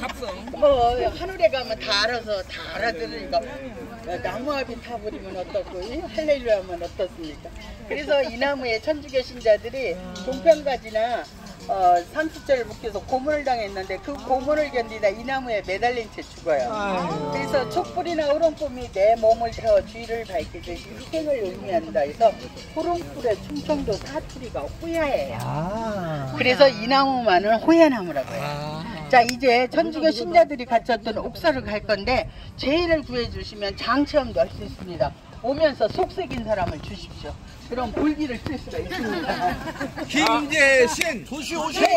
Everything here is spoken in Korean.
탑승. 뭐 하늘에 가면 다 알아서 다 알아들으니까 나무아비 타버리면 어떻고 이 할렐루야 하면 어떻습니까? 그래서 이 나무에 천주교 신자들이 동편가지나 어, 삼시절을 묶여서 고문을 당했는데 그 고문을 견디다 이 나무에 매달린 채 죽어요. 그래서 촛불이나 우렁꿈이 내 몸을 태워 주의를 밝히듯이 희생을 의미한다. 해서 호롱불의 충청도 사투리가 호야예요. 아. 그래서 이 나무만은 호야나무라고 해요. 아. 자 이제 천주교 신자들이 갇혔던 옥사를 갈 건데 제의를 구해주시면 장체험도 할 수 있습니다. 오면서 속색인 사람을 주십시오. 그럼 불기를 쓸 수가 있습니다. 김재신. 도시 오시는